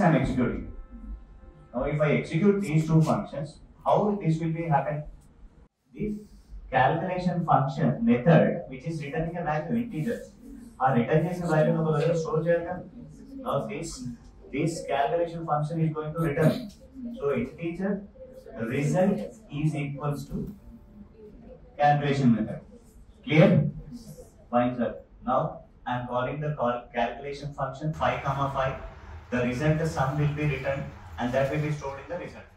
I'm executing. Now, if I execute these two functions, how this will be happen? This calculation function method, which is returning a value integers, ఆ return చేసిన value ఒక దగ్గర store చేయాలి కదా now this this calculation function is going to return so integer result is equals to calculation method clear fine sir now i am calling the call calculation function 5 comma 5 the result the sum will be returned and that will be stored in the result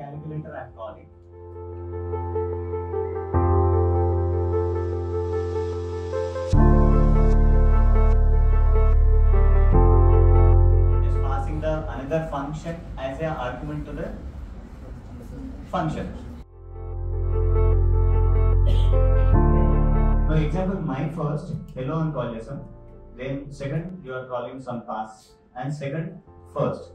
calculator I'm calling. The function as an argument to the function. For example, my first hello and call lesson, then second you are calling some pass, and second first.